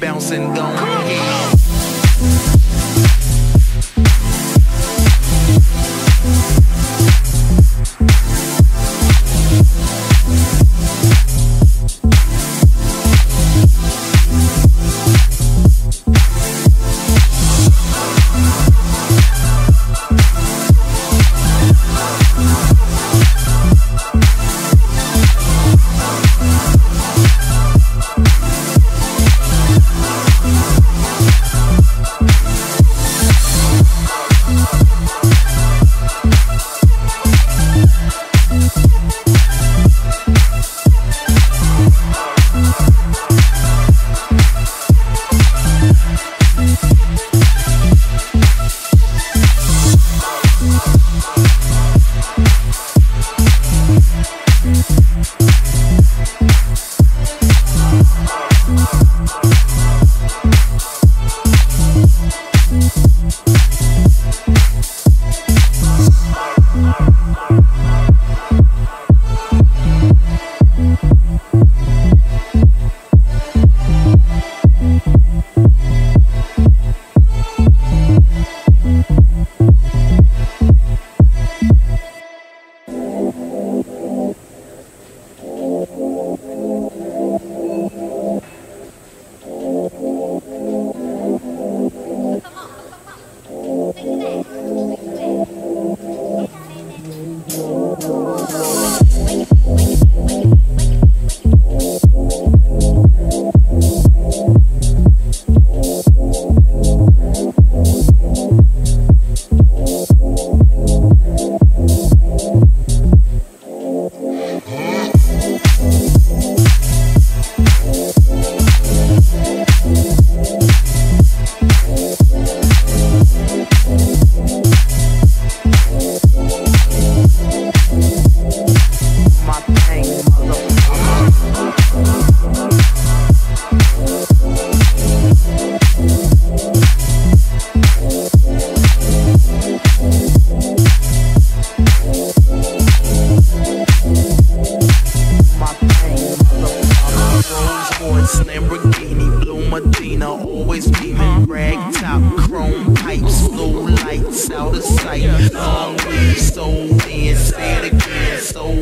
bouncing, going. Medina, always beaming. Rag top, chrome pipes, slow lights, out of sight. Long way, so thin, say it again, so.